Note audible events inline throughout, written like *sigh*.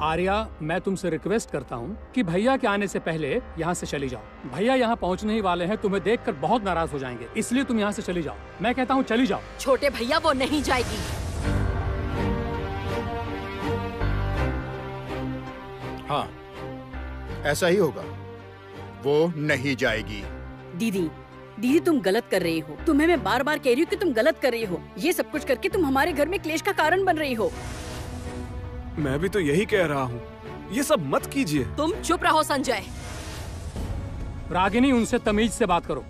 आर्या मैं तुमसे रिक्वेस्ट करता हूँ कि भैया के आने से पहले यहाँ से चली जाओ। भैया यहाँ पहुँचने ही वाले हैं तुम्हें देखकर बहुत नाराज़ हो जाएँगे। इसलिए तुम यहाँ से चली जाओ। मैं कहता हूँ चली जाओ। छोटे भैया वो नहीं जाएगी। हाँ ऐसा ही होगा। वो नहीं जाएगी। दीदी दीदी तुम गलत कर रही हो। तुम्हें मैं बार बार कह रही हूँ कि तुम गलत कर रही हो। ये सब कुछ करके तुम हमारे घर में क्लेश का कारण बन रही हो। मैं भी तो यही कह रहा हूँ। ये सब मत कीजिए। तुम चुप रहो संजय। रागिनी उनसे तमीज से बात करो।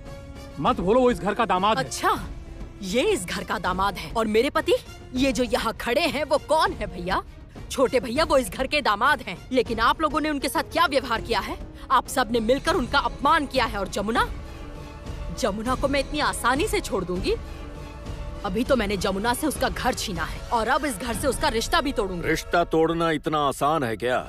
मत भूलो वो इस घर का दामाद है। अच्छा ये इस घर का दामाद है। और मेरे पति ये जो यहाँ खड़े हैं वो कौन है भैया? छोटे भैया वो इस घर के दामाद हैं। लेकिन आप लोगों ने उनके साथ क्या व्यवहार किया है? आप सबने मिलकर उनका अपमान किया है और जमुना? जमुना को मैं इतनी आसानी से छोड़ दूँगी अभी तो मैंने जमुना से उसका घर छीना है और अब इस घर से उसका रिश्ता भी तोड़ूँगा। रिश्ता तोड़ना इतना आसान है क्या?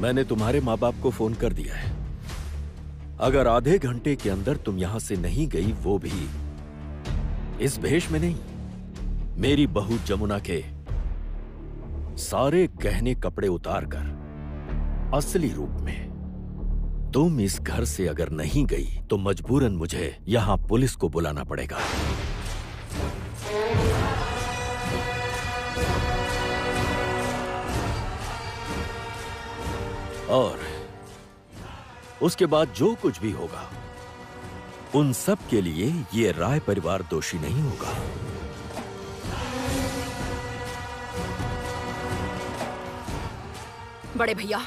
मैंने तुम्हारे माँ बाप को फ़ोन कर दिया है। अगर आधे घंटे के अंदर तुम यहाँ से नहीं गई, वो भी। इस भेष में नहीं। मेरी बहू जमुना के सारे गहने कपड़े उतार कर असली रूप में। तुम इस घर से अगर नहीं गई तो मजबूरन मुझे यहाँ पुलिस को बुलाना पड़ेगा। और उसके बाद जो कुछ भी होगा उन सब के लिए ये राय परिवार दोषी नहीं होगा। बड़े भैया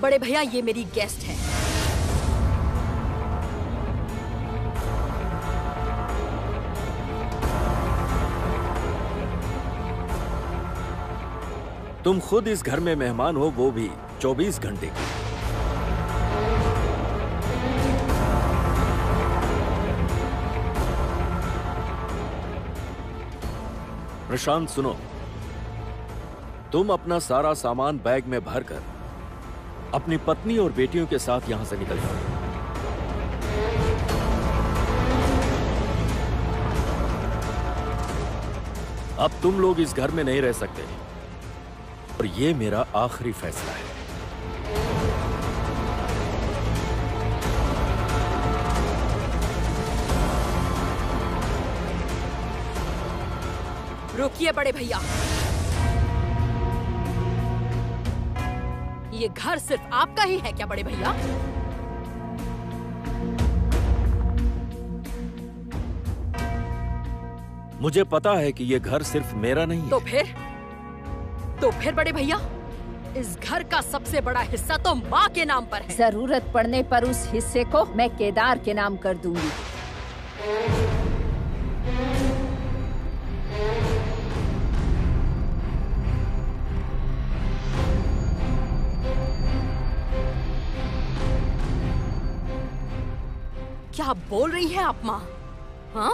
बड़े भैया ये मेरी गेस्ट है। तुम खुद इस घर में मेहमान हो वो भी 24 घंटे की प्रशांत, सुनो। तुम अपना सारा सामान बैग में भरकर अपनी पत्नी और बेटियों के साथ यहाँ से निकल जाओ। अब तुम लोग इस घर में नहीं रह सकते। और ये मेरा आखिरी फैसला है। रुकिए बड़े भैया। ये घर सिर्फ़ आपका ही है क्या बड़े भैया? मुझे पता है कि ये घर सिर्फ़ मेरा नहीं तो है फिर? तो फिर बड़े भैया इस घर का सबसे बड़ा हिस्सा तो माँ के नाम पर है। ज़रूरत पड़ने पर उस हिस्से को मैं केदार के नाम कर दूँगी। क्या बोल रही है आप माँ? हाँ?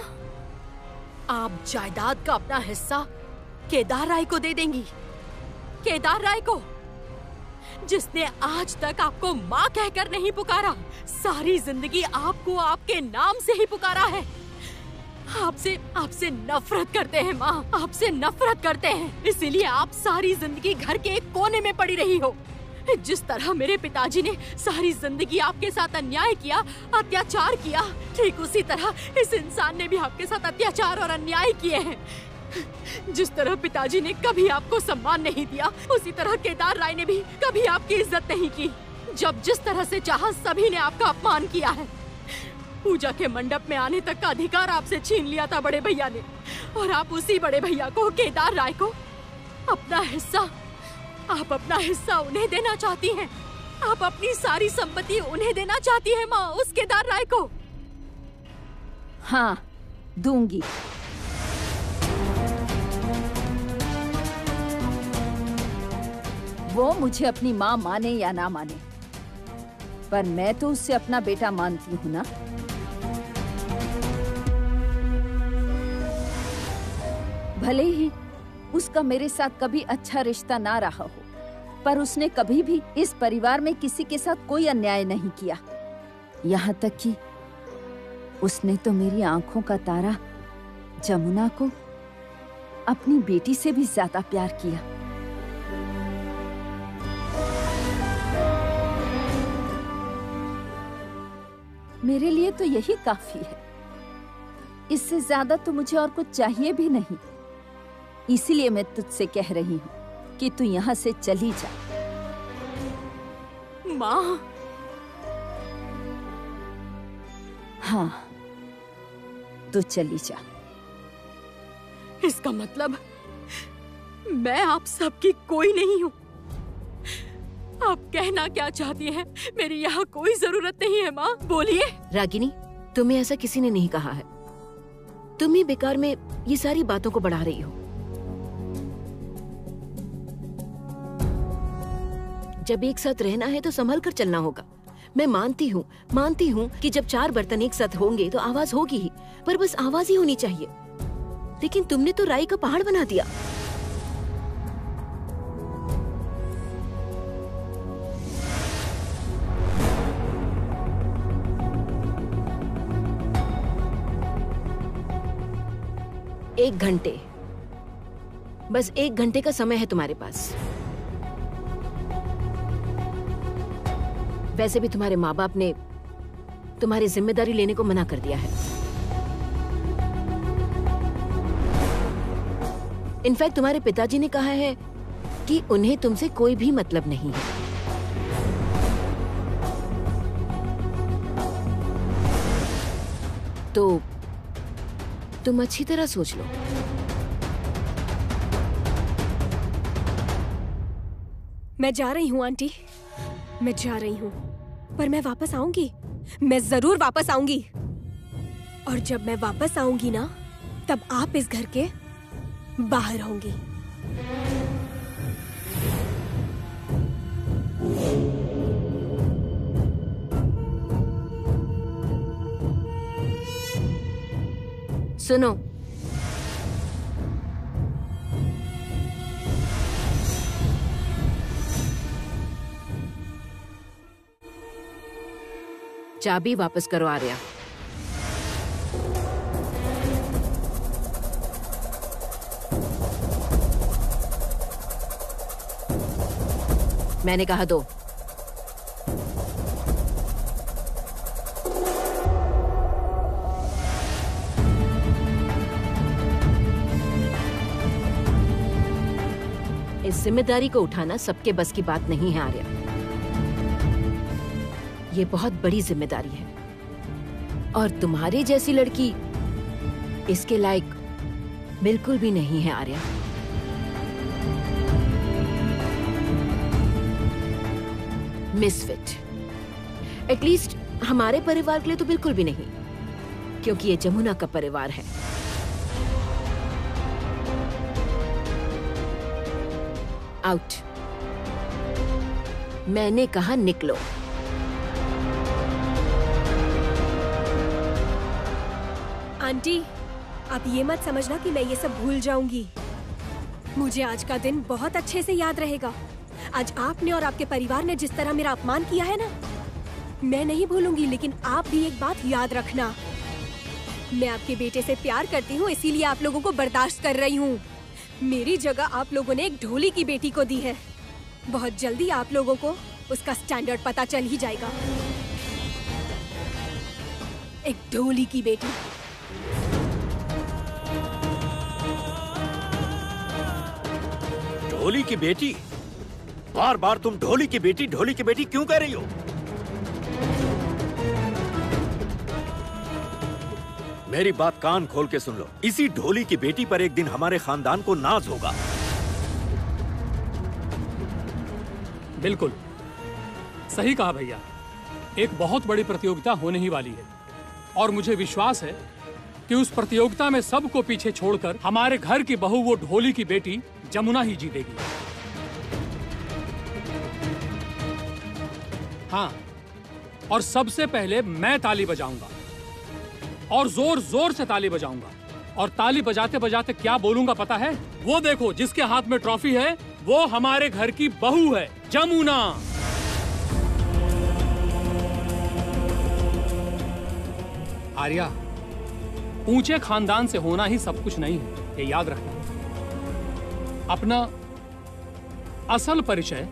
आप जायदाद का अपना हिस्सा केदार राय को दे देंगी। केदार राय को। जिसने आज तक आपको माँ कहकर नहीं पुकारा, सारी ज़िंदगी आपको आपके नाम से ही पुकारा है। आपसे आपसे नफरत करते हैं माँ, आपसे नफरत करते हैं। इसीलिए आप सारी ज़िंदगी घर के एक कोने में पड़ी रही हो। जिस तरह मेरे पिताजी ने सारी ज़िंदगी आपके साथ अन्याय किया, अत्याचार किया, ठीक उसी तरह इस इंसान ने भी आपके साथ अत्याचार और अन्याय किए हैं। जिस तरह पिताजी ने कभी आपको सम्मान नहीं दिया, उसी तरह केदार राय ने भी कभी आपकी इज़्ज़त नहीं की। जब जिस तरह से चाहा, सभी ने आपका अपमान किया है। पूजा के मंडप में आने तक का अधिकार आपसे छीन लिया था बड़े भैया ने, और आप उसी बड़े भैया को, केदार राय को, अपना हिस्सा आप अपना हिस्सा उन्हें देना चाहती हैं। आप अपनी सारी संपत्ति उन्हें देना चाहती हैं माँ, उस केदार राय को। हाँ दूँगी। वो मुझे अपनी माँ माने या ना माने, पर मैं तो उससे अपना बेटा मानती हूँ ना। भले ही उसका मेरे साथ कभी अच्छा रिश्ता ना रहा हो। पर उसने कभी भी इस परिवार में किसी के साथ कोई अन्याय नहीं किया। यहाँ तक कि उसने तो मेरी आँखों का तारा, जमुना को अपनी बेटी से भी ज़्यादा प्यार किया। मेरे लिए तो यही काफ़ी है। इससे ज़्यादा तो मुझे और कुछ चाहिए भी नहीं। इसीलिए मैं तुझसे कह रही हूँ कि तू यहाँ से चली जा। माँ। हाँ तू चली जा। इसका मतलब मैं आप सबकी कोई नहीं हूँ। आप कहना क्या चाहती हैं? मेरी यहाँ कोई ज़रूरत नहीं है माँ। बोलिए। रागिनी तुम्हें ऐसा किसी ने नहीं कहा है। तुम ही बेकार में ये सारी बातों को बढ़ा रही हो। जब एक साथ रहना है तो संभल कर चलना होगा। मैं मानती हूँ मानती हूँ कि जब चार बर्तन एक साथ होंगे तो आवाज़ होगी ही, पर बस आवाज़ ही होनी चाहिए। लेकिन तुमने तो राई का पहाड़ बना दिया। एक घंटे। बस एक घंटे का समय है तुम्हारे पास। वैसे भी तुम्हारे माँ बाप ने तुम्हारी ज़िम्मेदारी लेने को मना कर दिया है। इनफैक्ट तुम्हारे पिताजी ने कहा है कि उन्हें तुमसे कोई भी मतलब नहीं है। तो तुम अच्छी तरह सोच लो। मैं जा रही हूँ, आंटी। मैं जा रही हूँ, पर मैं वापस आऊँगी। मैं ज़रूर वापस आऊँगी। और जब मैं वापस आऊँगी ना, तब आप इस घर के बाहर होंगी। सुनो चाबी वापस करो आर्या मैंने कहा दो। इस ज़िम्मेदारी को उठाना सबके बस की बात नहीं है, आर्या। ये बहुत बड़ी ज़िम्मेदारी है। और तुम्हारी जैसी लड़की इसके लायक बिल्कुल भी नहीं है, आर्या। मिसफिट एटलीस्ट हमारे परिवार के लिए तो बिल्कुल भी नहीं, क्योंकि ये जमुना का परिवार है। आउट मैंने कहा निकलो। आंटी, आप ये मत समझना कि मैं ये सब भूल जाऊँगी। मुझे आज का दिन बहुत अच्छे से याद रहेगा। आज आपने और आपके परिवार ने जिस तरह मेरा अपमान किया है ना, मैं नहीं भूलूँगी, लेकिन आप भी एक बात याद रखना। मैं आपके बेटे से प्यार करती हूँ, इसीलिए आप लोगों को बर्दाश्त कर रही हूँ। मेरी जगह आप लोगों ने एक ढोली की बेटी को दी है। बहुत जल्दी आप लोगों को उसका स्टैंडर्ड पता चल ही जाएगा। एक ढोली की बेटी। ढोली की बेटी? बार बार तुम ढोली की बेटी, ढोली की बेटी क्यों कह रही हो? मेरी बात कान खोल के सुन लो। इसी ढोली की बेटी पर एक दिन हमारे खानदान को नाज होगा। बिल्कुल। सही कहा भैया। एक बहुत बड़ी प्रतियोगिता होने ही वाली है। और मुझे विश्वास है कि उस प्रतियोगिता में सबको पीछे छोड़कर हमारे घर की बहू, वो ढोली की बेटी जमुना ही जीतेगी। हाँ और सबसे पहले मैं ताली बजाऊँगा। और ज़ोर ज़ोर से ताली बजाऊँगा। और ताली बजाते बजाते क्या बोलूँगा पता है? वो देखो, जिसके हाथ में ट्रॉफी है, वो हमारे घर की बहू है, जमुना। आर्या ऊँचे खानदान से होना ही सब कुछ नहीं है, ये याद रखना। अपना असल परिचय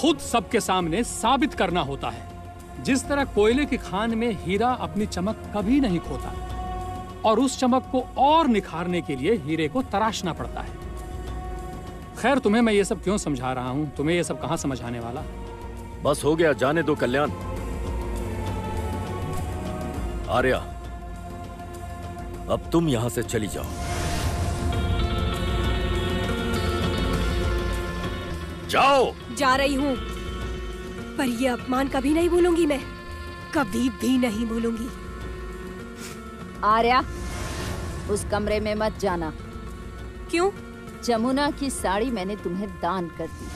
खुद सबके सामने साबित करना होता है। जिस तरह कोयले की खान में हीरा अपनी चमक कभी नहीं खोता, और उस चमक को और निखारने के लिए हीरे को तराशना पड़ता है। खैर, तुम्हें मैं ये सब क्यों समझा रहा हूँ? तुम्हें ये सब कहाँ समझ आने वाला? बस हो गया, जाने दो कल्याण। आर्या अब तुम यहाँ से चली जाओ। जाओ। जा रही हूँ पर ये अपमान कभी नहीं भूलूँगी मैं। कभी भी नहीं भूलूँगी। आर्या उस कमरे में मत जाना। क्यों? जमुना की साड़ी मैंने तुम्हें दान कर दी।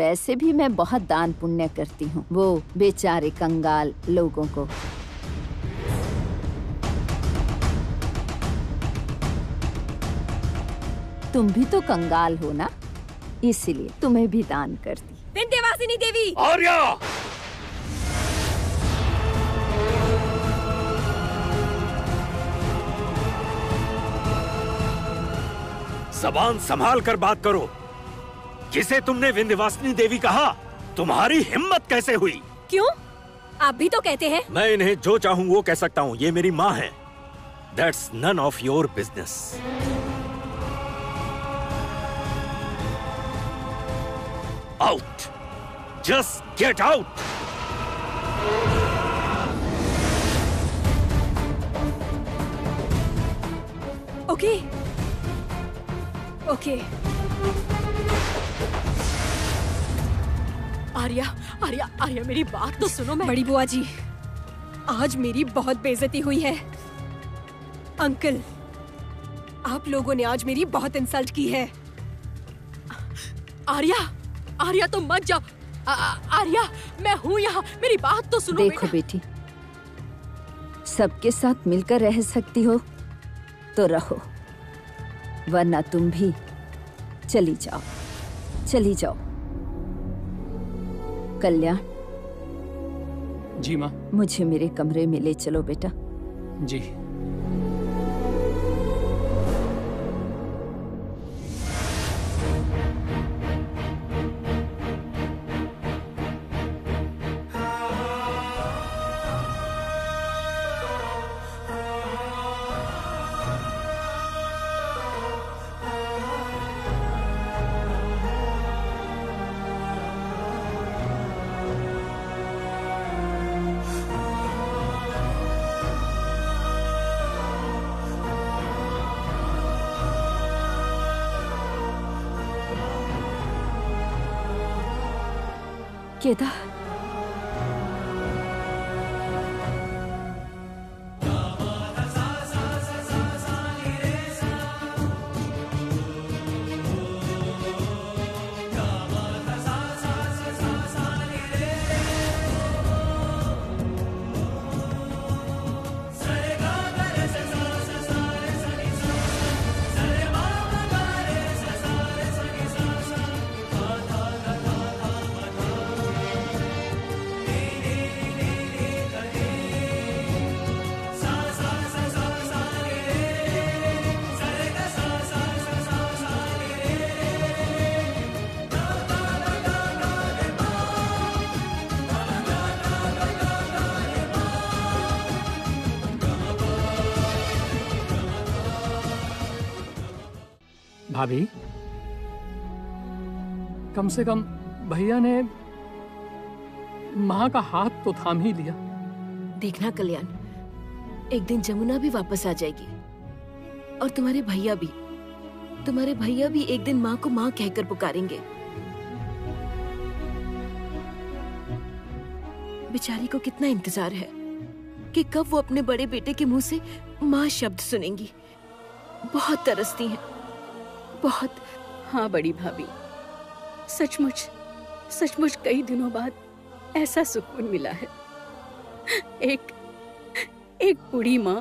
वैसे भी मैं बहुत दान पुण्य करती हूँ। वो बेचारे कंगाल लोगों को। तुम भी तो कंगाल हो ना? इसलिए तुम्हें भी दान करती। विंध्यवासिनी देवी! आर्या! जबान संभाल कर बात करो। किसे तुमने विंध्यवासिनी देवी कहा तुम्हारी हिम्मत कैसे हुई? क्यों? आप भी तो कहते हैं। मैं इन्हें जो चाहूँ वो कह सकता हूँ ये मेरी माँ है। That's none of your business out just get out okay okay Arya Arya Arya मेरी बात तो सुनो मैं। बड़ी बुआ जी आज मेरी बहुत बेइज्जती हुई है। अंकल आप लोगों ने आज मेरी बहुत इंसल्ट की है। आर्या आर्या तो मत जाओ। आ- आर्या मैं हूँ यहाँ। मेरी बात तो सुनो देखो बेटी सबके साथ मिलकर रह सकती हो तो रहो वरना तुम भी चली जाओ। चली जाओ। कल्याण। जी माँ। मुझे मेरे कमरे में ले चलो बेटा। जी। केदार भाभी कम से कम भैया ने माँ का हाथ तो थाम ही लिया। देखना कल्याण, एक दिन जमुना भी वापस आ जाएगी। और तुम्हारे भैया भी, तुम्हारे भैया भी एक दिन माँ को माँ कहकर पुकारेंगे। बेचारी को कितना इंतज़ार है कि कब वो अपने बड़े बेटे के मुँह से माँ शब्द सुनेंगी। बहुत तरसती हैं, बहुत। हाँ बड़ी भाभी। सचमुच सचमुच कई दिनों बाद ऐसा सुकून मिला है। एक एक बूढ़ी माँ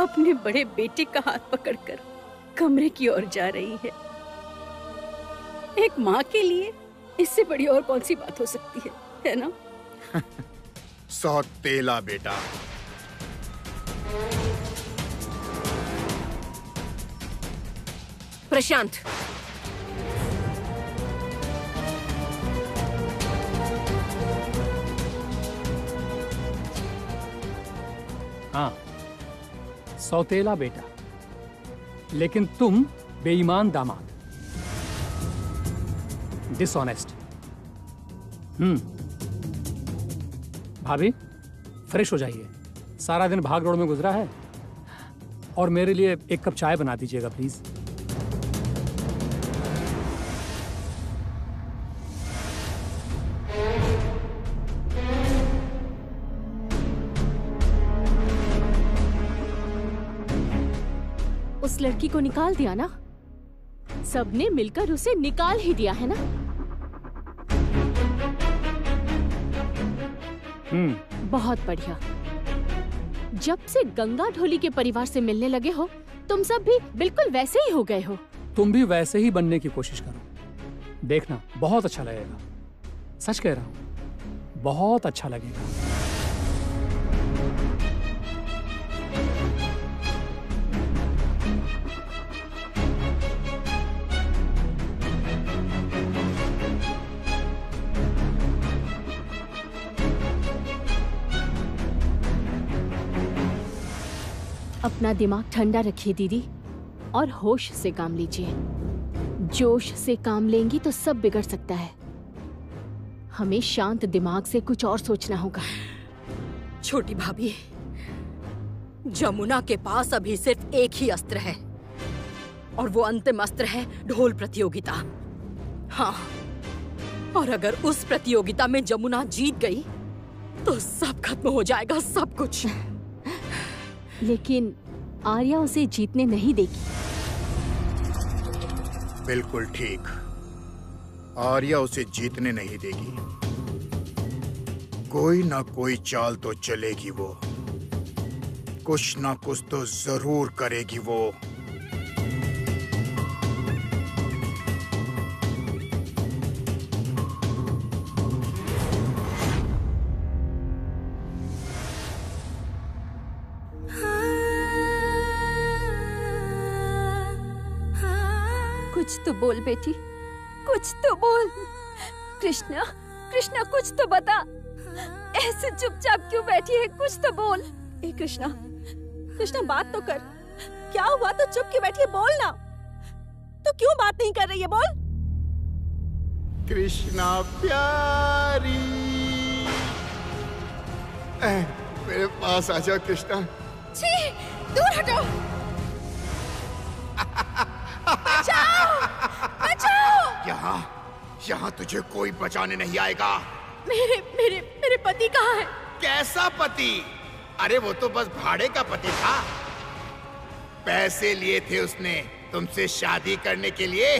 अपने बड़े बेटे का हाथ पकड़कर कमरे की ओर जा रही है। एक माँ के लिए इससे बड़ी और कौन सी बात हो सकती है है ना? *laughs* सौतेला बेटा। प्रशांत हाँ। सौतेला बेटा। लेकिन तुम बेईमान दामाद। डिसऑनेस्ट हम्म। भाभी फ्रेश हो जाइए। सारा दिन भाग दौड़ में गुजरा है। और मेरे लिए एक कप चाय बना दीजिएगा प्लीज़ लड़की को निकाल दिया ना? सबने मिलकर उसे निकाल ही दिया है ना? हम्म। बहुत बढ़िया। जब से गंगा ढोली के परिवार से मिलने लगे हो तुम सब भी बिल्कुल वैसे ही हो गए हो। तुम भी वैसे ही बनने की कोशिश करो। देखना बहुत अच्छा लगेगा। सच कह रहा हूँ बहुत अच्छा लगेगा। अपना दिमाग ठंडा रखिए दीदी। और होश से काम लीजिए। जोश से काम लेंगी तो सब बिगड़ सकता है। हमें शांत दिमाग से कुछ और सोचना होगा। छोटी भाभी जमुना के पास अभी सिर्फ़ एक ही अस्त्र है। और वो अंतिम अस्त्र है ढोल प्रतियोगिता। हाँ और अगर उस प्रतियोगिता में जमुना जीत गई तो सब खत्म हो जाएगा सब कुछ। लेकिन आर्या उसे जीतने नहीं देगी। बिल्कुल ठीक। आर्या उसे जीतने नहीं देगी। कोई ना कोई चाल तो चलेगी वो। कुछ ना कुछ तो ज़रूर करेगी वो। बोल बेटी। कुछ तो बोल। कृष्णा कृष्णा कुछ तो बता। ऐसे चुपचाप क्यों बैठी है? कुछ तो बोल। ए कृष्णा कृष्णा बात तो कर। क्या हुआ? तो चुप के बैठी है? बोल ना। तो क्यों बात नहीं कर रही है? बोल। कृष्णा प्यारी। ऐ, मेरे पास आ जाओ कृष्णा। दूर हटो। *laughs* यहाँ यहाँ तुझे कोई बचाने नहीं आएगा। मेरे मेरे मेरे पति कहाँ है? कैसा पति? अरे वो तो बस भाड़े का पति था। पैसे लिए थे उसने तुमसे शादी करने के लिए।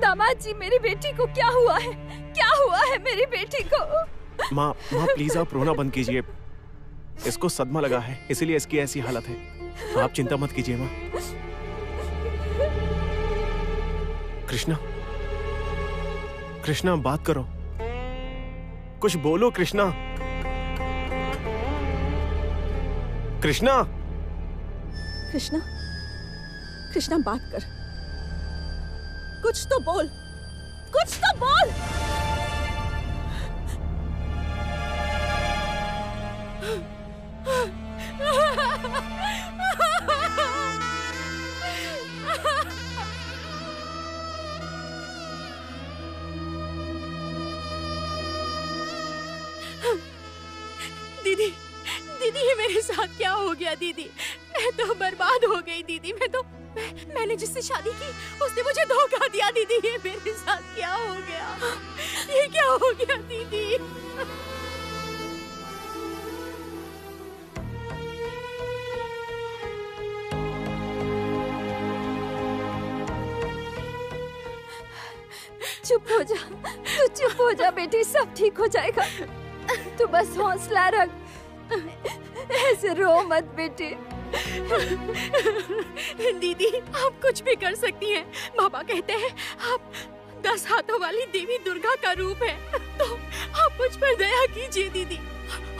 दामाद जी मेरी बेटी को क्या हुआ है? क्या हुआ है मेरी बेटी को? माँ माँ प्लीज़ आप रोना बंद कीजिए। इसको सदमा लगा है, इसीलिए इसकी ऐसी हालत है। आप चिंता मत कीजिए, माँ। कृष्णा कृष्णा, बात करो। कुछ बोलो, कृष्णा। कृष्णा। कृष्णा कृष्णा, बात कर। कुछ तो बोल, कुछ तो बोल। मेरे साथ क्या हो गया दीदी? मैं तो बर्बाद हो गई दीदी। मैं तो मैं, मैंने जिससे शादी की उसने मुझे धोखा दिया दीदी। ये मेरे साथ क्या हो गया? ये क्या हो गया दीदी? चुप हो जा तू चुप हो जा बेटी सब ठीक हो जाएगा। तू बस हौसला रख। ऐसे रो मत बेटी। दीदी आप कुछ भी कर सकती हैं। बाबा कहते हैं आप दस हाथों वाली देवी दुर्गा का रूप है। तो आप मुझ पर दया कीजिए दीदी।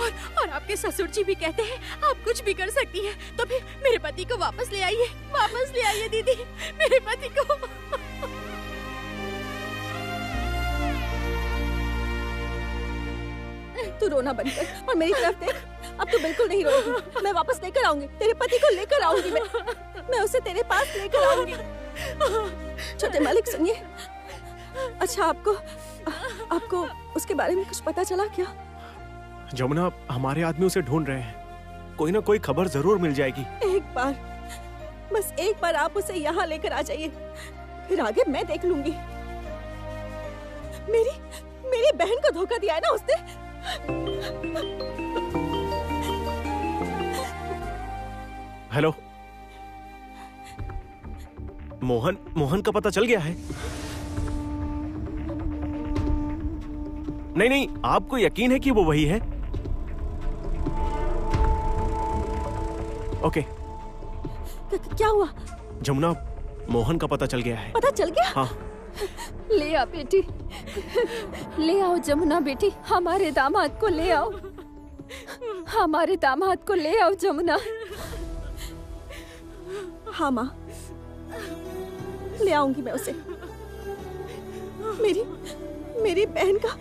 और और आपके ससुर जी भी कहते हैं आप कुछ भी कर सकती हैं। तो फिर मेरे पति को वापस ले आइए। वापस ले आइए दीदी मेरे पति को। तू रोना बंद कर और मेरी तरफ़ देख। अब तू बिल्कुल नहीं रोएगी। मैं वापस लेकर आऊँगी। तेरे पति को लेकर आऊँगी मैं। मैं उसे तेरे पास लेकर आऊँगी। छोटे मालिक सुनिए। अच्छा आपको आपको उसके बारे में कुछ पता चला क्या? जमुना हमारे आदमी उसे ढूंढ रहे हैं। कोई ना कोई खबर ज़रूर मिल जाएगी। एक बार बस एक बार आप उसे यहाँ लेकर आ जाइए। फिर आगे मैं देख लूँगी। मेरी मेरी बहन को धोखा दिया है ना उसने? हेलो। मोहन मोहन का पता चल गया है। नहीं नहीं आपको यकीन है कि वो वही है? ओके। क्या हुआ? जमुना मोहन का पता चल गया है। पता चल गया? हाँ। ले आ बेटी। ले आओ जमुना बेटी। हमारे दामाद को ले आओ। हमारे दामाद को ले आओ जमुना। हाँ माँ। ले आऊँगी मैं उसे। मेरी मेरी बहन का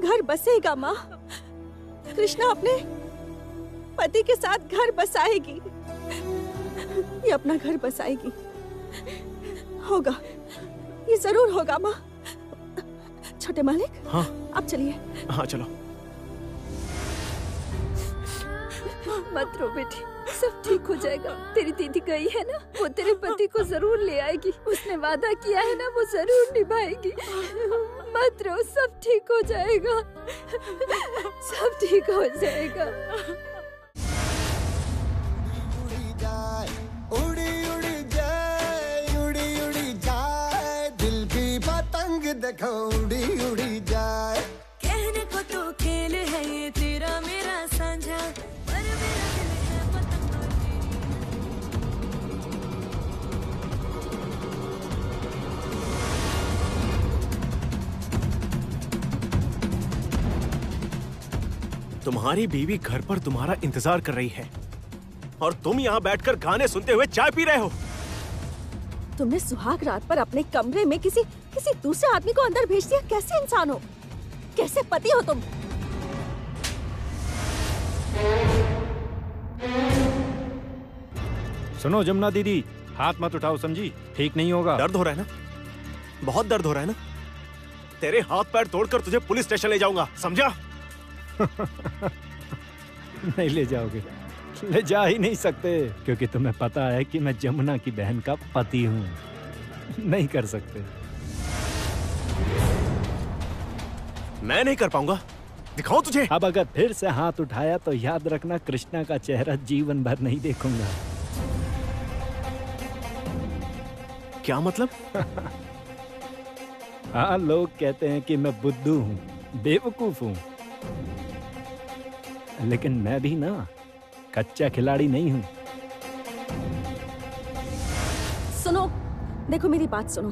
घर बसेगा माँ। कृष्णा अपने पति के साथ घर बसाएगी। ये अपना घर बसाएगी। होगा। ये ज़रूर होगा माँ। छोटे मालिक हाँ। आप चलिए। हाँ चलो। मत रो बेटी। सब ठीक हो जाएगा। तेरी दीदी गई है ना वो तेरे पति को ज़रूर ले आएगी। उसने वादा किया है ना वो ज़रूर निभाएगी। मत रो सब ठीक हो जाएगा। सब ठीक हो जाएगा। उड़ी उड़ी जाए उड़ी उड़ी जाए। दिल भी पतंग देखो उड़ी उड़ी जाए। कहने को तो खेल है ये तेरा मेरा साझा। तुम्हारी बीवी घर पर तुम्हारा इंतज़ार कर रही है। और तुम यहाँ बैठकर गाने सुनते हुए चाय पी रहे हो। तुमने सुहाग रात पर अपने कमरे में किसी किसी दूसरे आदमी को अंदर भेज दिया? कैसे इंसान हो? कैसे पति हो तुम? सुनो जमुना दीदी हाथ मत उठाओ समझी? ठीक नहीं होगा। दर्द हो रहा है ना? बहुत दर्द हो रहा है ना? तेरे हाथ पैर तोड़कर तुझे पुलिस स्टेशन ले जाऊँगा समझा? नहीं ले जाओगे। ले जा ही नहीं सकते। क्योंकि तुम्हें पता है कि मैं जमुना की बहन का पति हूँ। नहीं कर सकते। मैं नहीं कर पाऊँगा। दिखाओ तुझे। अब अगर फिर से हाथ उठाया तो याद रखना कृष्णा का चेहरा जीवन भर नहीं देखूँगा। क्या मतलब? हाँ लोग कहते हैं कि मैं बुद्धू हूँ बेवकूफ़ हूँ। लेकिन मैं भी ना कच्चा खिलाड़ी नहीं हूँ। सुनो देखो मेरी बात सुनो।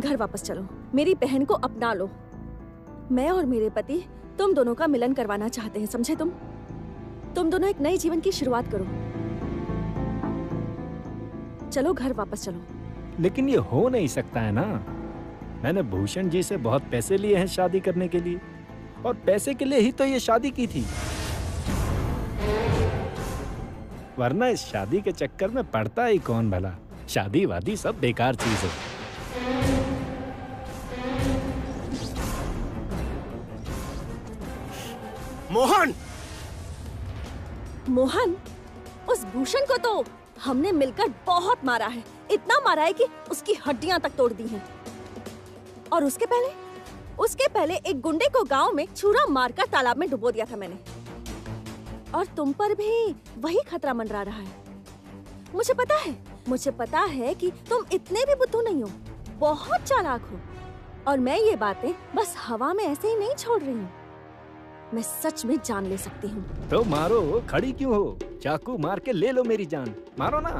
घर वापस चलो। मेरी बहन को अपना लो। मैं और मेरे पति तुम दोनों का मिलन करवाना चाहते हैं समझे तुम? तुम दोनों एक नए जीवन की शुरुआत करो। चलो घर वापस चलो। लेकिन ये हो नहीं सकता है ना? मैंने भूषण जी से बहुत पैसे लिए हैं शादी करने के लिए। और पैसे के लिए ही तो ये शादी की थी। वरना इस शादी के चक्कर में पड़ता ही कौन भला? शादी वादी सब बेकार चीज़ है। मोहन! मोहन उस भूषण को तो हमने मिलकर बहुत मारा है। इतना मारा है कि उसकी हड्डियाँ तक तोड़ दी हैं। और उसके पहले? उसके पहले एक गुंडे को गाँव में छुरा मारकर तालाब में डुबो दिया था मैंने। और तुम पर भी वही खतरा मंडरा रहा है। मुझे पता है मुझे पता है कि तुम इतने भी बुद्धू नहीं हो बहुत चालाक हो। और मैं ये बातें बस हवा में ऐसे ही नहीं छोड़ रही हूँ। मैं सच में जान ले सकती हूँ। तो मारो खड़ी क्यों हो? चाकू मार के ले लो मेरी जान। मारो ना।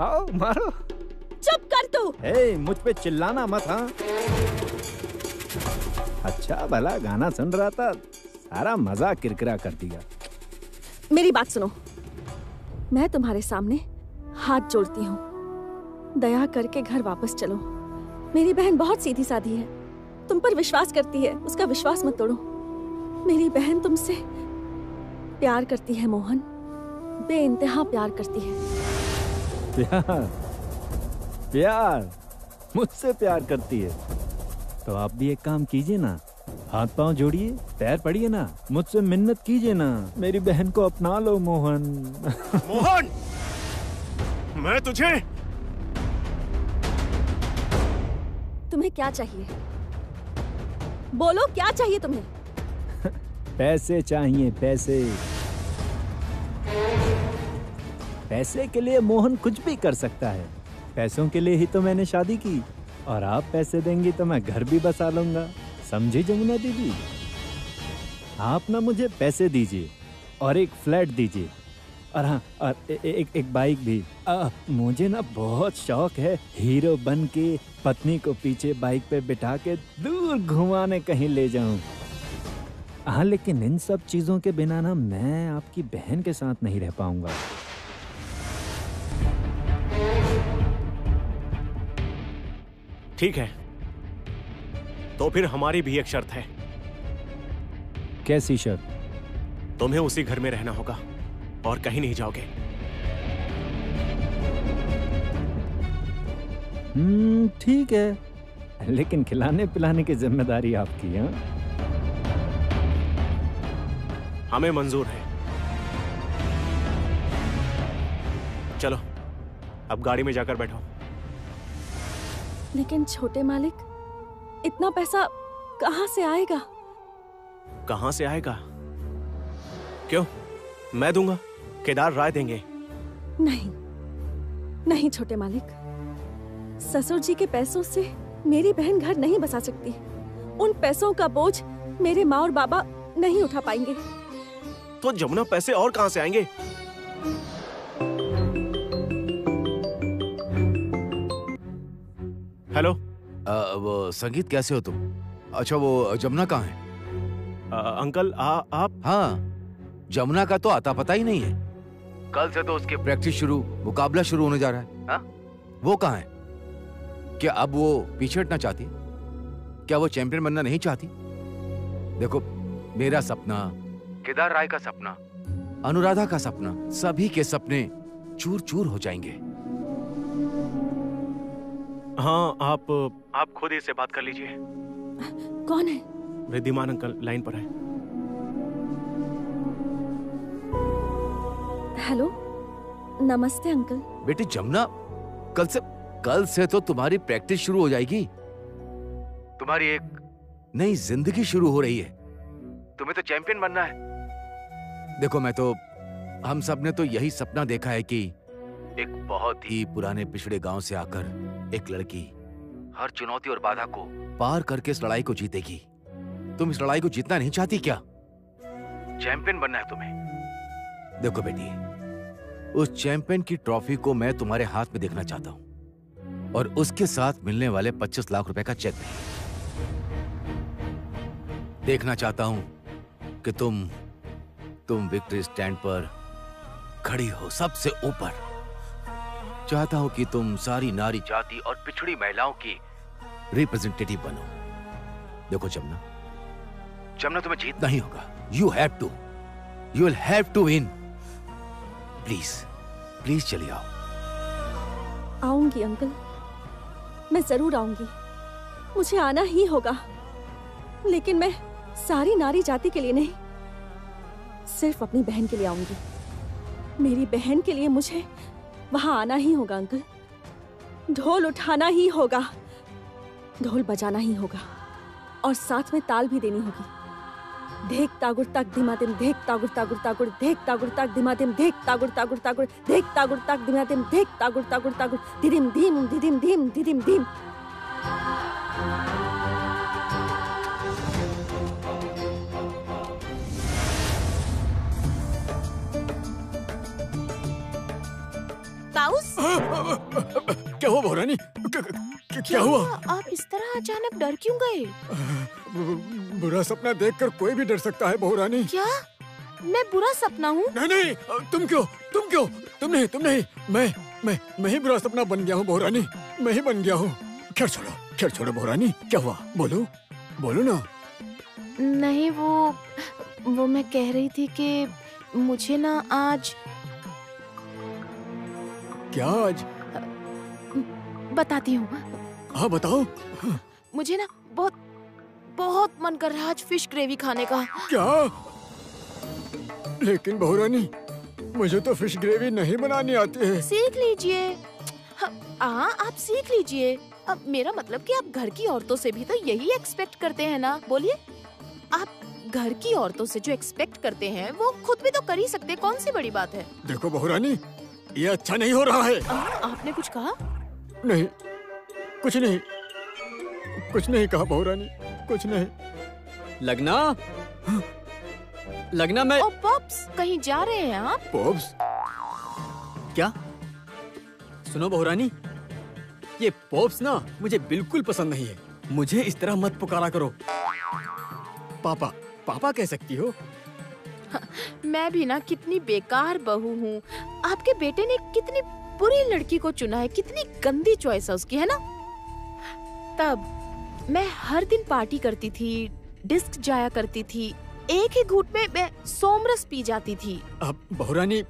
आओ मारो। चुप कर तू। ए, मुझ पे चिल्लाना मत हाँ। अच्छा भला गाना सुन रहा था। सारा मज़ा किरकिरा कर दिया। मेरी बात सुनो। मैं तुम्हारे सामने हाथ जोड़ती हूँ। दया करके घर वापस चलो। मेरी बहन बहुत सीधी साधी है। तुम पर विश्वास करती है, उसका विश्वास मत तोड़ो। मेरी बहन तुमसे प्यार करती है, मोहन। बे इंतहा प्यार करती है। प्यार? प्यार? मुझसे प्यार करती है। तो आप भी एक काम कीजिए ना। हाथ पाँव जोड़िए पैर पड़िए ना मुझसे मिन्नत कीजिए ना। मेरी बहन को अपना लो मोहन। *laughs* मोहन! मैं तुझे तुम्हें क्या चाहिए? बोलो क्या चाहिए तुम्हें? *laughs* पैसे चाहिए पैसे। पैसे के लिए मोहन कुछ भी कर सकता है। पैसों के लिए ही तो मैंने शादी की और आप पैसे देंगी तो मैं घर भी बसा लूँगा। समझी जमुना दीदी? आप ना मुझे पैसे दीजिए और एक फ्लैट दीजिए। और हाँ और ए, ए, एक एक बाइक भी। आ, मुझे ना बहुत शौक है हीरो बन के पत्नी को पीछे बाइक पे बिठा के दूर घुमाने कहीं ले जाऊँ। हाँ लेकिन इन सब चीज़ों के बिना ना मैं आपकी बहन के साथ नहीं रह पाऊँगा। ठीक है तो फिर हमारी भी एक शर्त है। कैसी शर्त? तुम्हें उसी घर में रहना होगा और कहीं नहीं जाओगे। हम्म ठीक है। लेकिन खिलाने पिलाने की ज़िम्मेदारी आपकी है हमें मंजूर है। चलो अब गाड़ी में जाकर बैठो। लेकिन छोटे मालिक इतना पैसा कहाँ से आएगा? कहाँ से आएगा? क्यों? मैं दूँगा। केदार राय देंगे। नहीं। नहीं छोटे मालिक। ससुर जी के पैसों से मेरी बहन घर नहीं बसा सकती। उन पैसों का बोझ मेरे माँ और बाबा नहीं उठा पाएँगे। तो जमुना पैसे और कहाँ से आएँगे? वो संगीत कैसे हो तुम? अच्छा वो जमुना कहाँ है? आ, अंकल आ, आप? हाँ जमुना का तो आता पता ही नहीं है। कल से तो उसकी प्रैक्टिस शुरू मुकाबला शुरू होने जा रहा है। हाँ? वो कहाँ है? क्या अब वो पीछे हटना चाहती? क्या वो चैंपियन बनना नहीं चाहती? देखो मेरा सपना केदार राय का सपना। अनुराधा का सपना सभी के सपने चूर चूर हो जाएँगे। हाँ आप आप खुद ही से बात कर लीजिए। कौन है? रिद्धिमान अंकल लाइन पर है। हेलो? नमस्ते अंकल। बेटी जमुना कल से कल से तो तुम्हारी प्रैक्टिस शुरू हो जाएगी। तुम्हारी एक नई ज़िंदगी शुरू हो रही है। तुम्हें तो चैंपियन बनना है। देखो मैं तो हम सबने तो यही सपना देखा है कि एक बहुत ही पुराने पिछड़े गाँव से आकर एक लड़की हर चुनौती और बाधा को पार करके इस लड़ाई को जीतेगी। तुम इस लड़ाई को जीतना नहीं चाहती क्या? चैंपियन बनना है तुम्हें। देखो बेटी, उस चैंपियन की ट्रॉफी को मैं तुम्हारे हाथ में देखना चाहता हूँ और उसके साथ मिलने वाले 25 लाख रुपए का चेक भी। देखना चाहता हूँ कि तुम तुम विक्ट्री स्टैंड पर खड़ी हो सबसे ऊपर। चाहता हूँ कि तुम सारी नारी जाति और पिछड़ी महिलाओं की रिप्रेजेंटेटिव बनो। देखो जमुना। जमुना तुम्हें जीतना ही होगा। You have to you will have to win please please चले आओ। आऊँगी, अंकल। मैं ज़रूर आऊँगी। मुझे आना ही होगा। लेकिन मैं सारी नारी जाति के लिए नहीं, सिर्फ़ अपनी बहन के लिए आऊँगी। मेरी बहन के लिए मुझे वहाँ आना ही होगा, अंकल। ढोल उठाना ही होगा। ढोल बजाना ही होगा। और साथ में ताल भी देनी होगी। धेक तागुर तक धिमादिम धेक तागुर तागुर तागुर धेक तागुर तक धिमादिम धेक तागुर तागुर तागुर धेक तागुर तक धिमादिम धेक तागुर तागुर तागुर। दिदिम, धीम दिदिम धीम दिदिम धीम। ताउस क्या हुआ भौरानी? क्या हुआ? आप इस तरह अचानक डर क्यों गए? बुरा सपना देखकर कोई भी डर सकता है भौरानी। क्या? मैं बुरा सपना हूँ? नहीं नहीं तुम क्यों? तुम क्यों? तुम नहीं तुम नहीं। मैं मैं मैं ही बुरा सपना बन गया हूँ भौरानी। मैं ही बन गया हूँ। खैर छोड़ो खैर छोड़ो भौरानी। क्या हुआ? बोलो बोलो ना। नहीं वो वो मैं कह रही थी कि मुझे ना आज क्या आज? बताती हूँ। हाँ बताओ। मुझे ना बहुत बहुत मन कर रहा है आज फ़िश ग्रेवी खाने का। क्या? लेकिन बहुरानी मुझे तो फ़िश ग्रेवी नहीं बनानी आती है। सीख लीजिए। हाँ आप सीख लीजिए। अब मेरा मतलब कि आप घर की औरतों से भी तो यही एक्सपेक्ट करते हैं ना? बोलिए। आप घर की औरतों से जो एक्सपेक्ट करते हैं वो खुद भी तो कर ही सकते हैं। कौन सी बड़ी बात है? देखो बहुरानी ये अच्छा नहीं हो रहा है। आ, आपने कुछ कहा? नहीं कुछ नहीं। कुछ नहीं कहा बहुरानी कुछ नहीं। लगना? लगना मैं ओ पॉप्स कहीं जा रहे हैं आप? पॉप्स? क्या? सुनो बहुरानी ये पॉप्स ना मुझे बिल्कुल पसंद नहीं है। मुझे इस तरह मत पुकारा करो। पापा पापा कह सकती हो? *laughs* मैं भी ना कितनी बेकार बहू हूँ। आपके बेटे ने कितनी बुरी लड़की को चुना है कितनी गंदी चॉइस है उसकी है ना? तब मैं हर दिन पार्टी करती थी डिस्क जाया करती थी एक ही घूट में मैं सोमरस पी जाती थी। अब बहुरानी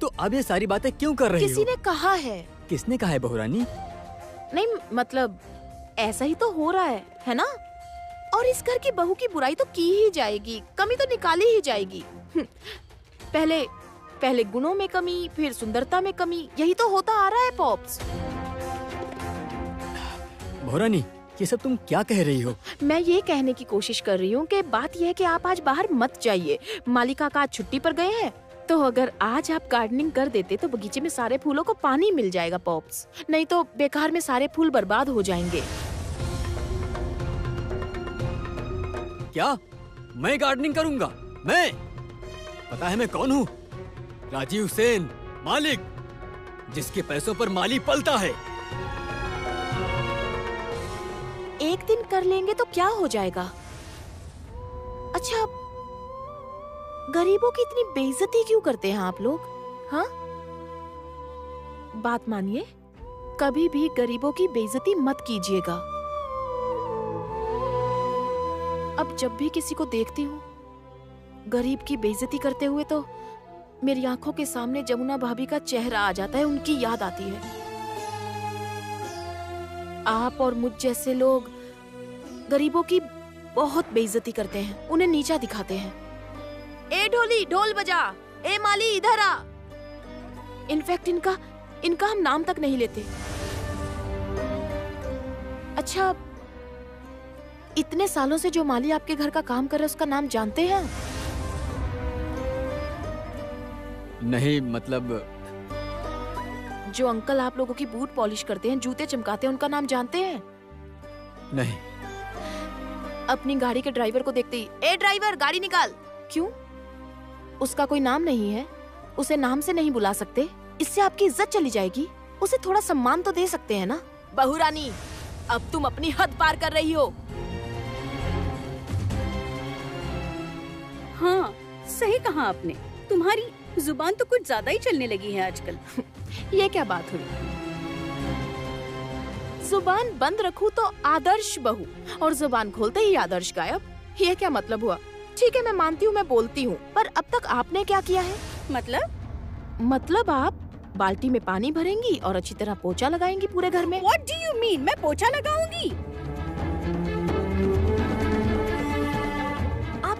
तो अब ये सारी बातें क्यों कर रही किसी हो? ने कहा है। किसने कहा है बहुरानी? नहीं मतलब ऐसा ही तो हो रहा है है ना? और इस घर की बहू की बुराई तो की ही जाएगी कमी तो निकाली ही जाएगी। *laughs* पहले पहले गुणों में कमी फिर सुंदरता में कमी यही तो होता आ रहा है पॉप्स। बहुरानी ये सब तुम क्या कह रही हो? मैं ये कहने की कोशिश कर रही हूँ कि बात यह है कि आप आज बाहर मत जाइए। मालिका का आज छुट्टी पर गए हैं। तो अगर आज आप गार्डनिंग कर देते तो बगीचे में सारे फूलों को पानी मिल जाएगा पॉप्स। नहीं तो बेकार में सारे फूल बर्बाद हो जाएँगे। क्या? मैं गार्डनिंग करूँगा? मैं? पता है मैं कौन हूँ? राजीव सेन, मालिक, जिसके पैसों पर माली पलता है। एक दिन कर लेंगे तो क्या हो जाएगा? अच्छा गरीबों की इतनी बेइज्जती क्यों करते हैं आप लोग हाँ? बात मानिए, कभी भी गरीबों की बेइज्जती मत कीजिएगा। अब जब भी किसी को देखती हूँ गरीब की बेइज्जती करते हुए तो मेरी आँखों के सामने जमुना भाभी का चेहरा आ जाता है उनकी याद आती है। आप और मुझ जैसे लोग गरीबों की बहुत बेइज्जती करते हैं उन्हें नीचा दिखाते हैं। ए ढोली ढोल बजा। ए माली इधर आ। इनफैक्ट इनका इनका हम नाम तक नहीं लेते। अच्छा इतने सालों से जो माली आपके घर का काम कर रहा है उसका नाम जानते हैं नहीं मतलब जो अंकल आप लोगों की बूट पॉलिश करते हैं जूते चमकाते हैं उनका नाम जानते हैं? नहीं। अपनी गाड़ी के ड्राइवर को देखते ही ए ड्राइवर गाड़ी निकाल! क्यों? उसका कोई नाम नहीं है। उसे नाम से नहीं बुला सकते। इससे आपकी इज़्ज़त चली जाएगी। उसे थोड़ा सम्मान तो दे सकते हैं ना? बहुरानी अब तुम अपनी हद पार कर रही हो। हाँ सही कहा आपने। तुम्हारी ज़ुबान तो कुछ ज़्यादा ही चलने लगी है आजकल। *laughs* ये क्या बात हुई? ज़ुबान बंद रखूँ तो आदर्श बहू और ज़ुबान खोलते ही आदर्श गायब। ये क्या मतलब हुआ? ठीक है मैं मानती हूँ मैं बोलती हूँ पर अब तक आपने क्या किया है? मतलब? मतलब आप बाल्टी में पानी भरेंगी और अच्छी तरह पोछा लगाएँगी पूरे घर में। What do you mean? मैं पोछा लगाऊँगी?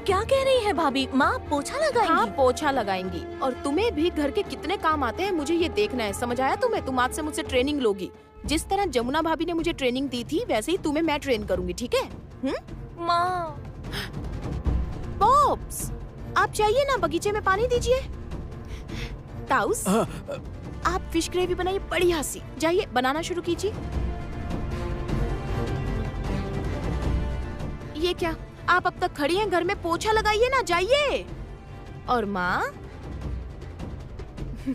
क्या कह रही है भाभी? माँ पोछा लगाएँगी? हाँ पोछा लगाएँगी। और तुम्हें भी घर के कितने काम आते हैं मुझे ये देखना है। समझ आया तुम्हें? तुम आज से मुझसे ट्रेनिंग लोगी। जिस तरह जमुना भाभी ने मुझे ट्रेनिंग दी थी वैसे ही तुम्हें मैं ट्रेन करूँगी ठीक है? हम्म माँ। पॉप्स आप चाहिए ना बगीचे में पानी दीजिए। ताउस आप फ़िश ग्रेवी बनाइए बढ़िया सी। जाइए बनाना शुरू कीजिए। ये क्या? आप अब तक खड़ी हैं, घर में पोछा लगाइए ना, जाइए। और माँ? *laughs*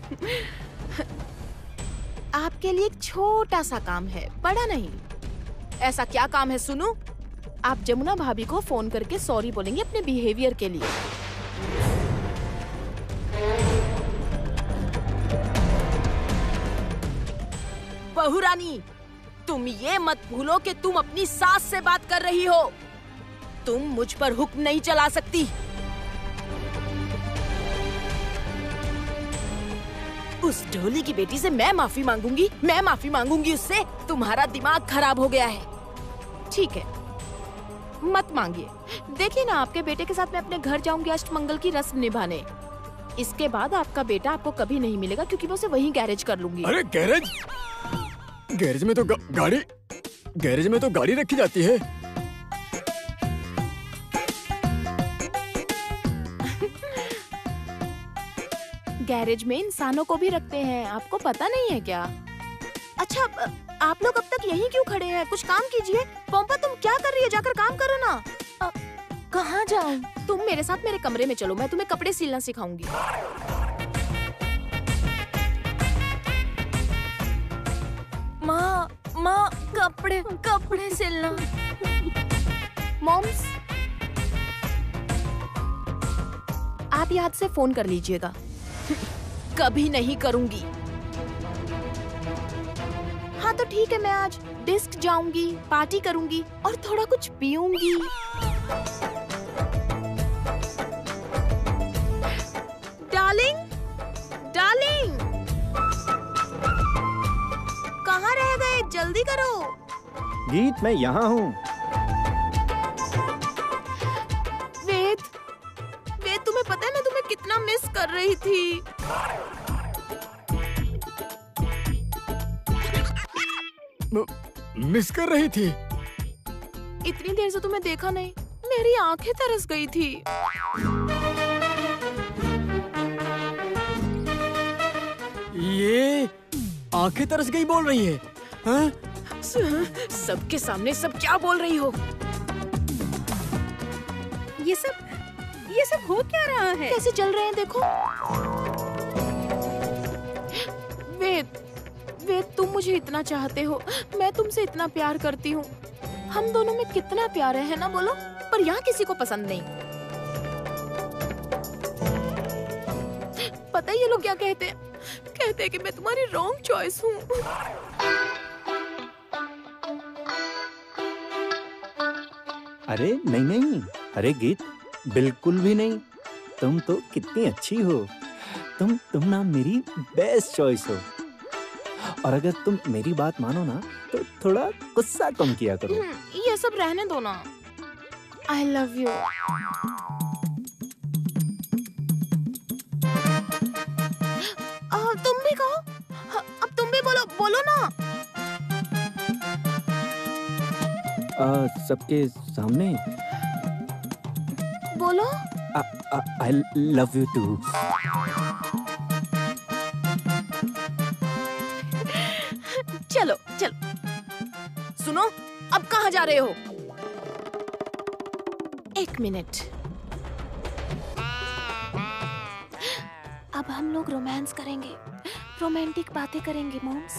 आपके लिए एक छोटा सा काम है, बड़ा नहीं। ऐसा क्या काम है सुनो? आप जमुना भाभी को फ़ोन करके सॉरी बोलेंगे अपने बिहेवियर के लिए। बहू रानी, तुम ये मत भूलो कि तुम अपनी सास से बात कर रही हो। तुम मुझ पर हुक्म नहीं चला सकती। उस ढोली की बेटी से मैं माफ़ी मांगूँगी मैं माफ़ी मांगूँगी उससे। तुम्हारा दिमाग खराब हो गया है। ठीक है मत मांगिए। देखिए ना आपके बेटे के साथ मैं अपने घर जाऊँगी अष्टमंगल की रस्म निभाने। इसके बाद आपका बेटा आपको कभी नहीं मिलेगा क्योंकि मैं उसे वहीं गैरेज कर लूँगी। अरे गैरेज? गैरेज में तो गा, गाड़ी गैरेज में तो गाड़ी रखी जाती है। गैरेज में इंसानों को भी रखते हैं। आपको पता नहीं है क्या? अच्छा आप लोग अब तक यहीं क्यों खड़े हैं? कुछ काम कीजिए। पोम्पा, तुम क्या कर रही है? जाकर काम करो ना। कहाँ जाऊँ? तुम मेरे साथ मेरे कमरे में चलो। मैं तुम्हें कपड़े सिलना सिखाऊँगी। माँ माँ, कपड़े कपड़े सिलना। मॉम्स, आप याद से फ़ोन कर लीजिएगा। कभी नहीं करूँगी। हाँ तो ठीक है, मैं आज डिस्क जाऊँगी, पार्टी करूँगी और थोड़ा कुछ पीऊँगी। Darling darling! कहाँ रह गए? जल्दी करो। गीत मैं यहाँ हूँ। मिस कर रही थी। इतनी देर से तुम्हें देखा नहीं। मेरी आँखें तरस गई थी। ये आँखें तरस गई बोल रही है हाँ? सबके सामने सब क्या बोल रही हो? ये सब ये सब हो क्या रहा है? कैसे चल रहे हैं देखो। वेद वेद तुम मुझे इतना चाहते हो मैं तुमसे इतना प्यार करती हूँ। हम दोनों में कितना प्यार है, ना बोलो? पर यहाँ किसी को पसंद नहीं। पता है ये लोग क्या कहते हैं? कहते हैं कि मैं तुम्हारी रॉन्ग चॉइस हूँ। अरे नहीं नहीं। अरे गीत बिल्कुल भी नहीं। तुम तो कितनी अच्छी हो। तुम तुम ना मेरी बेस्ट चॉइस हो। और अगर तुम मेरी बात मानो ना तो थोड़ा गुस्सा कम किया करो। हम्म, ये सब रहने दो ना। आई लव यू तुम भी कहो। हाँ, अब तुम भी बोलो बोलो ना। सबके सामने? बोलो। आई लव यू टू कहाँ जा रहे हो? एक मिनट। अब हम लोग रोमांस करेंगे। रोमांटिक बातें करेंगे, मॉम्स।